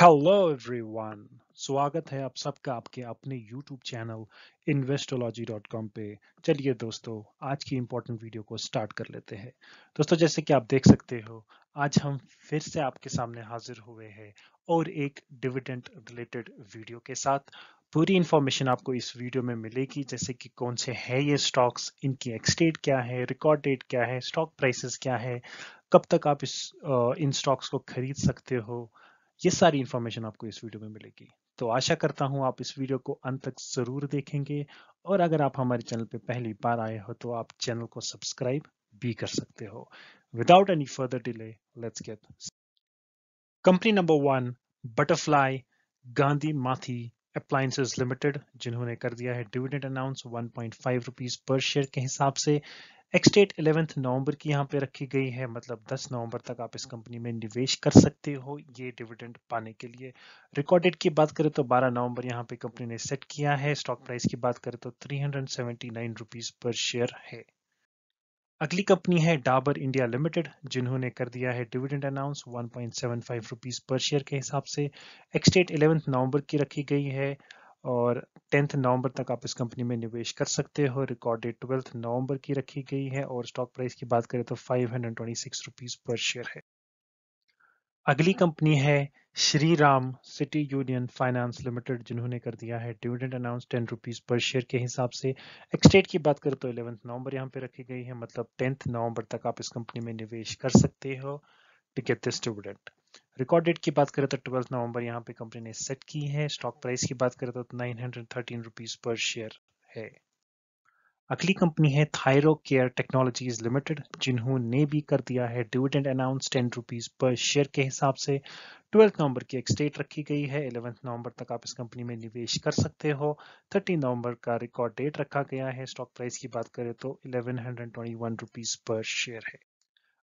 Hello everyone स्वागत है आप सबका आपके अपने यूट्यूब चैनल investorology.com पे। चलिए दोस्तों, आज की इंपॉर्टेंट वीडियो को स्टार्ट कर लेते हैं। दोस्तों, जैसे कि आप देख सकते हो, आज हम फिर से आपके सामने हाजिर हुए हैं और एक डिविडेंड रिलेटेड वीडियो के साथ। पूरी इंफॉर्मेशन आपको इस वीडियो में मिलेगी, जैसे कि कौन से है ये स्टॉक्स इनकी एक्सटेट क्या है रिकॉर्ड डेट क्या है स्टॉक प्राइसेस क्या है, कब तक आप इस इन स्टॉक्स को खरीद सकते हो ये सारी इंफॉर्मेशन आपको इस वीडियो में मिलेगी। तो आशा करता हूँ आप इस वीडियो को अंत तक ज़रूर देखेंगे और अगर आप हमारे चैनल पे पहली बार आए हो तो आप चैनल को सब्सक्राइब भी कर सकते हो। Without any further delay let's get company number one butterfly Gandhi Mathi appliances limited जिन्होंने कर दिया है dividend announce 1.5 rupees per share के हिसाब से। एक्सटेट 11 नवंबर की यहाँ पे रखी गई है मतलब 10 नवंबर तक आप इस कंपनी में निवेश कर सकते हो, ये डिविडेंड पाने के लिए। रिकॉर्डेड की बात करें तो 12 नवंबर यहाँ पे कंपनी ने सेट किया है स्टॉक प्राइस की बात करें तो थ्री हंड्रेड पर शेयर है। अगली कंपनी है डाबर इंडिया लिमिटेड जिन्होंने कर दिया है dividend announce 1.75 rupees per share के हिसाब से। एक्सटेट 11 नवंबर की रखी गई है और टेंथ नवंबर तक आप इस कंपनी में निवेश कर सकते हो। रिकॉर्ड डेट ट्वेल्थ नवंबर की रखी गई है और स्टॉक प्राइस की बात करें तो five hundred twenty six rupees per share है। अगली कंपनी है Shri Ram city union finance limited, जिन्होंने कर दिया है dividend announce ten rupees per share के हिसाब से। एक्सटेट की बात करें तो इलेवेंथ नवंबर यहाँ पे रखी गई है मतलब टेंथ नवंबर तक आप इस कंपनी में निवेश कर सकते हो। To get this dividend. Record date की बात करें तो ट्वेल्थ नवंबर यहाँ पे कंपनी ने सेट की है। स्टॉक प्राइस की बात करें तो nine hundred thirteen rupees per share है। अगली कंपनी है थायरो केयर टेक्नोलॉजीज़ लिमिटेड जिन्होंने भी कर दिया है dividend announce ten rupees per share के हिसाब से। ट्वेल्थ नवंबर की एक्सटेट रखी गई है। इलेवेंथ नवंबर तक आप इस कंपनी में निवेश कर सकते हो। थर्टीन नवंबर का रिकॉर्ड डेट रखा गया है। स्टॉक प्राइस की बात करें तो eleven hundred twenty one rupees per share है।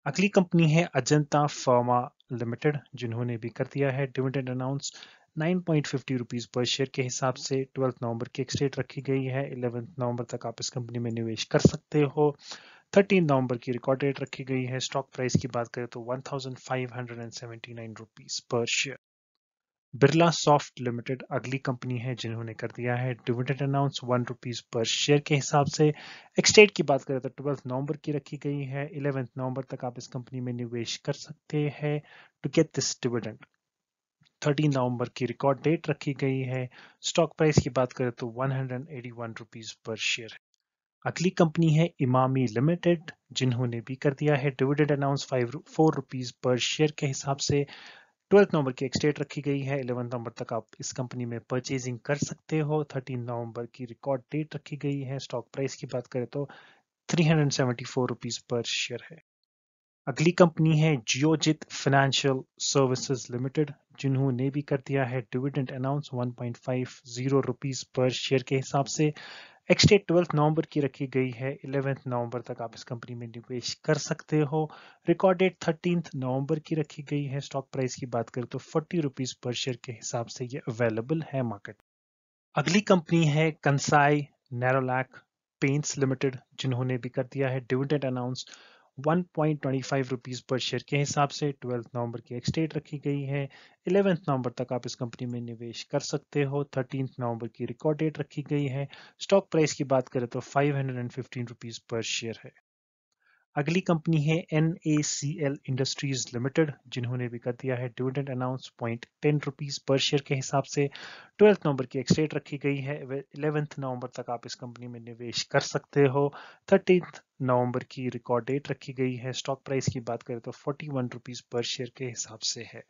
अगली कंपनी है अजंता फार्मा लिमिटेड, जिन्होंने भी कर दिया है dividend announce. 9.50 rupees per share के हिसाब से 12 नवंबर की एक्सडेट रखी गई है। 11 नवंबर तक आप इस कंपनी में निवेश कर सकते हो। 13 नवंबर की रिकॉर्ड डेट रखी गई है। स्टॉक प्राइस की बात करें तो 1579 rupees per share. Birla soft limited अगली कंपनी है जिन्होंने कर दिया है dividend announce one rupees per share के हिसाब से। एक्सटेट की बात करें तो ट्वेल्थ नवंबर की रखी गई है, इलेवेंथ नवंबर तक आप इस कंपनी में निवेश कर सकते हैं to get this dividend thirteen November की रिकॉर्ड डेट रखी गई है। स्टॉक प्राइस की बात करें तो वन हंड्रेड पर शेयर अगली कंपनी है इमामी लिमिटेड, जिन्होंने भी कर दिया है dividend announce five four rupees per share के हिसाब से। ट्वेल्थ नवंबर की एक्सटेट रखी गई है। इलेवन नवंबर तक आप इस कंपनी में परचेजिंग कर सकते हो। थर्टीन नवंबर की रिकॉर्ड डेट रखी गई है। स्टॉक प्राइस की बात करें तो थ्री पर शेयर है। अगली कंपनी है जियोजित फाइनेंशियल सर्विसेज़ लिमिटेड जिन्होंने भी कर दिया है। Dividend announce 1.50 rupees per share के हिसाब से। एक्सटेट ट्वेल्थ नवंबर की रखी गई है। इलेवेंथ नवंबर तक आप इस कंपनी में निवेश कर सकते हो। रिकॉर्ड डेट नवंबर की रखी गई है। स्टॉक प्राइस की बात करें तो फोर्टी रुपीज़ पर शेयर के हिसाब से ये अवेलेबल है मार्केट अगली कंपनी है कंसाई नैरोलैक पेंट्स लिमिटेड जिन्होंने भी कर दिया है। Dividend announce 1.25 rupees per share के हिसाब से 12 नवंबर की एक्सटेट रखी गई है। 11 नवंबर तक आप इस कंपनी में निवेश कर सकते हो। 13 नवंबर की रिकॉर्ड डेट रखी गई है। स्टॉक प्राइस की बात करें तो five hundred rupees per share है। अगली कंपनी है N A C L industries limited जिन्होंने भी कर दिया है dividend announce point ten rupees per share के हिसाब से। ट्वेल्थ नवंबर की एक्सटेट रखी गई है। इलेवेंथ नवंबर तक आप इस कंपनी में निवेश कर सकते हो। थर्टीन नवंबर की रिकॉर्ड डेट रखी गई है। स्टॉक प्राइस की बात करें तो forty one rupees per share के हिसाब से है।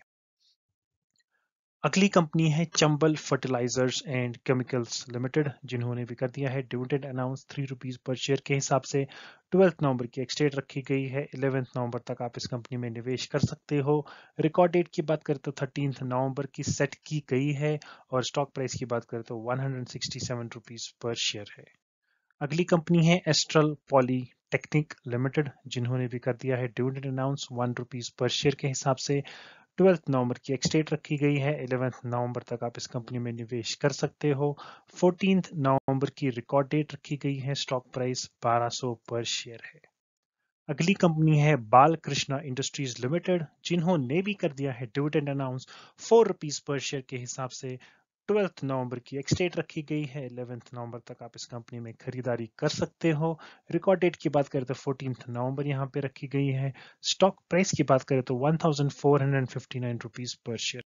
अगली कंपनी है Chambal fertilizers and chemicals limited, जिन्होंने भी कर दिया है। Dividend announce three rupees per share के हिसाब से ट्वेल्थ नवंबर की एक्सटेट रखी गई है। इलेवेंथ नवंबर तक आप इस कंपनी में निवेश कर सकते हो। रिकॉर्ड डेट की बात करें तो थर्टीन नवंबर की सेट की गई है और स्टॉक प्राइस की बात करें तो वन हंड्रेड पर शेयर है। अगली कंपनी है एस्ट्रल पॉली टेक्निक लिमिटेड जिन्होंने भी कर दिया है। Dividend announce one rupees per share के हिसाब से। ट्वेल्थ नवंबर की एक्सटेट रखी गई है। इलेवेंथ नवंबर तक आप इस कंपनी में निवेश कर सकते हो। फोर्टीन नवंबर की रिकॉर्ड डेट रखी गई है। स्टॉक प्राइस 1200 पर शेयर है। अगली कंपनी है बाल कृष्णा इंडस्ट्रीज़ लिमिटेड, जिन्होंने भी कर दिया है dividend announce. Four rupees per share के हिसाब से ट्वेल्थ नवंबर की एक्सटेट रखी गई है। इलेवेंथ नवंबर तक आप इस कंपनी में खरीदारी कर सकते हो। रिकॉर्ड डेट की बात करें तो फोर्टीन नवंबर यहाँ पे रखी गई है। स्टॉक प्राइस की बात करें तो one thousand four hundred fifty nine rupees per share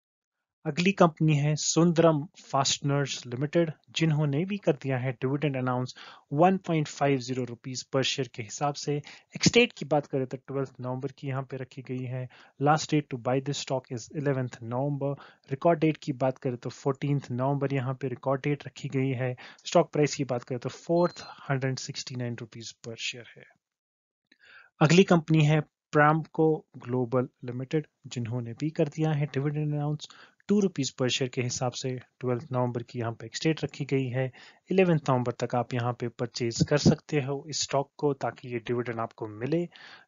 अगली कंपनी है सुंदरम फास्टनर्स लिमिटेड, जिन्होंने भी कर दिया है dividend announce 1.50 rupees per share के हिसाब से। एक्सटेट की बात करें तो ट्वेल्थ नवंबर की यहाँ पे रखी गई है। Last date to buy this stock is eleventh November. Record date की बात करें तो फोर्टीन नवंबर यहाँ पे रिकॉर्ड डेट रखी गई है। स्टॉक प्राइस की बात करें तो फोर्थ हंड्रेड पर शेयर है। अगली कंपनी है प्रामको ग्लोबल लिमिटेड जिन्होंने भी कर दिया है dividend announce two rupees per share के हिसाब से ट्वेल्थ नवंबर की यहाँ पे एक्सटेट रखी गई है। इलेवेंथ नवंबर तक आप यहाँ पे परचेज कर सकते हो इस स्टॉक को ताकि ये डिविडेंड आपको मिले।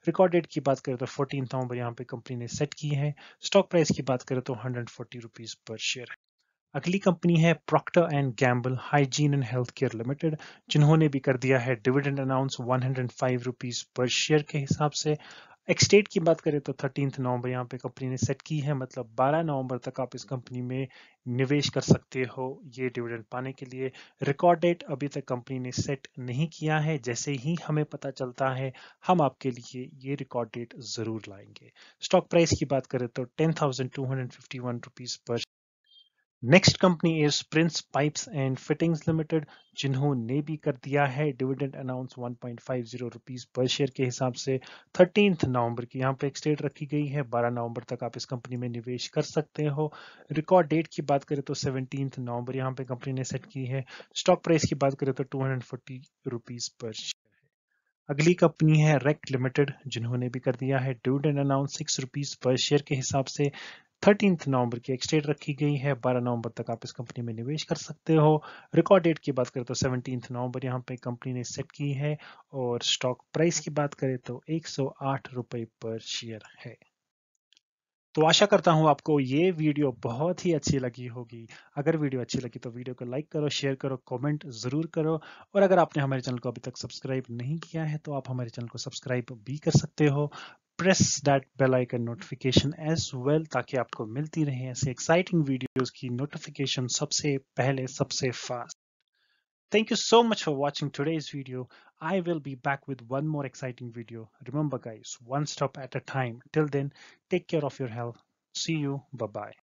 रिकॉर्ड डेट की बात करें तो फोर्टीन नवंबर यहाँ पे कंपनी ने सेट की है। स्टॉक प्राइस की बात करें तो हंड्रेड फोर्टी पर शेयर अगली कंपनी है Procter and Gamble hygiene and health care limited जिन्होंने भी कर दिया है dividend announce one hundred five rupees per share के हिसाब से। एक्सटेट की बात करें तो थर्टीन नवंबर यहाँ पे कंपनी ने सेट की है मतलब 12 नवंबर तक आप इस कंपनी में निवेश कर सकते हो ये डिविडेंड पाने के लिए। रिकॉर्ड डेट अभी तक कंपनी ने सेट नहीं किया है, जैसे ही हमें पता चलता है, हम आपके लिए ये रिकॉर्ड डेट ज़रूर लाएँगे। स्टॉक प्राइस की बात करें तो ten thousand two hundred fifty one rupees per next company is Prince Pipes and fittings limited जिन्होंने भी कर दिया है dividend announce 1.50 rupees per share के हिसाब से। थर्टीन नवंबर की यहाँ पे एक्सटेट रखी गई है। 12 नवंबर तक आप इस कंपनी में निवेश कर सकते हो। रिकॉर्ड डेट की बात करें तो सेवनटीन नवंबर यहाँ पे कंपनी ने सेट की है। स्टॉक प्राइस की बात करें तो टू हंड्रेड पर शेयर अगली कंपनी है रेक्ट लिमिटेड जिन्होंने भी कर दिया है। Dividend announce six rupees per share के हिसाब से। थर्टीन नवंबर की एक्सटेट रखी गई है। 12 नवंबर तक आप इस कंपनी में निवेश कर सकते हो। रिकॉर्ड डेट की बात करें तो सेवनटीन नवंबर यहाँ पे कंपनी ने सेट की है और स्टॉक प्राइस की बात करें तो एक रुपए पर शेयर है। तो आशा करता हूँ आपको ये वीडियो बहुत ही अच्छी लगी होगी। अगर वीडियो अच्छी लगी तो वीडियो को लाइक करो शेयर करो कमेंट ज़रूर करो। और अगर आपने हमारे चैनल को अभी तक सब्सक्राइब नहीं किया है तो आप हमारे चैनल को सब्सक्राइब भी कर सकते हो। Press that bell icon notification as well ताकि आपको मिलती रहे ऐसे एक्साइटिंग वीडियोस की नोटिफिकेशन सबसे पहले सबसे fast Thank you so much for watching today's video. I will be back with one more exciting video. Remember guys, one stop at a time. Till then, take care of your health. See you. Bye-bye.